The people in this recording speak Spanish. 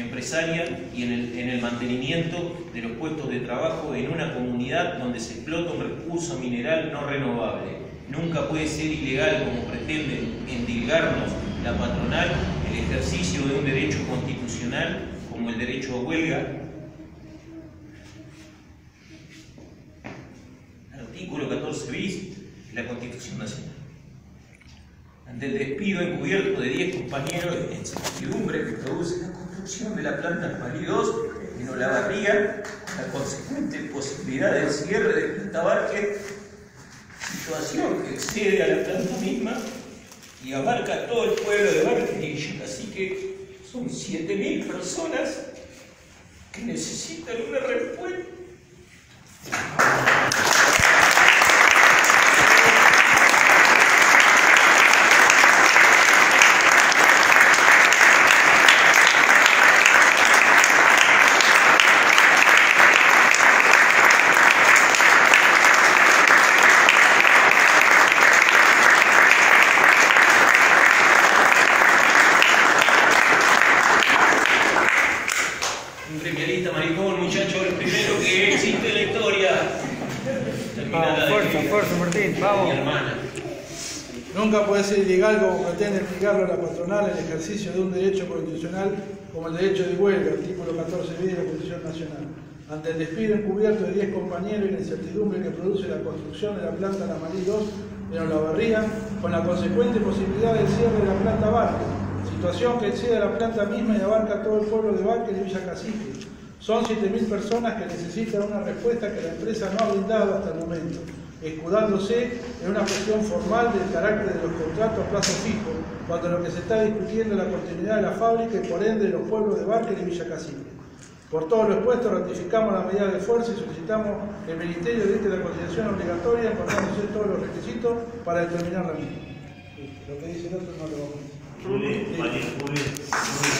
empresaria y en el, en el mantenimiento de los puestos de trabajo en una comunidad donde se explota un recurso mineral no renovable. Nunca puede ser ilegal, como pretenden endilgarnos la patronal, el ejercicio de un derecho constitucional como el derecho a huelga. Artículo 14 bis de la Constitución Nacional ante el despido encubierto de 10 compañeros de incertidumbre que produce la construcción de la planta Malí 2 en Olavarría, la consecuente posibilidad del cierre de Planta Barque, situación que excede a la planta misma y abarca todo el pueblo de Barque, así que son 7.000 personas que necesitan una respuesta. Un gremialista maricón, muchacho, el primero que existe en la historia. Terminada Vamos, de fuerza, fuerza, Martín, Mi vamos. hermana. Nunca puede ser ilegal como pretende explicarlo la patronal el ejercicio de un derecho constitucional como el derecho de huelga, artículo 14b de la Constitución Nacional. Ante el despido encubierto de 10 compañeros y la incertidumbre que produce la construcción de la planta La Malí 2 en Olavarría, con la consecuente posibilidad del cierre de la planta Barque, situación que excede a la planta misma y abarca todo el pueblo de Barque y de Villa Cacique. Son 7.000 personas que necesitan una respuesta que la empresa no ha brindado hasta el momento, escudándose en una cuestión formal del carácter de los contratos a plazo fijo, cuando lo que se está discutiendo es la continuidad de la fábrica y por ende de los pueblos de Barque y de Villa Cacique. Por todo lo expuesto, ratificamos la medida de fuerza y solicitamos que el Ministerio dicte la conciliación obligatoria, encontrándose todos los requisitos para determinar la misma. Lo que dice el otro no lo vamos a decir. Juli, María Juli.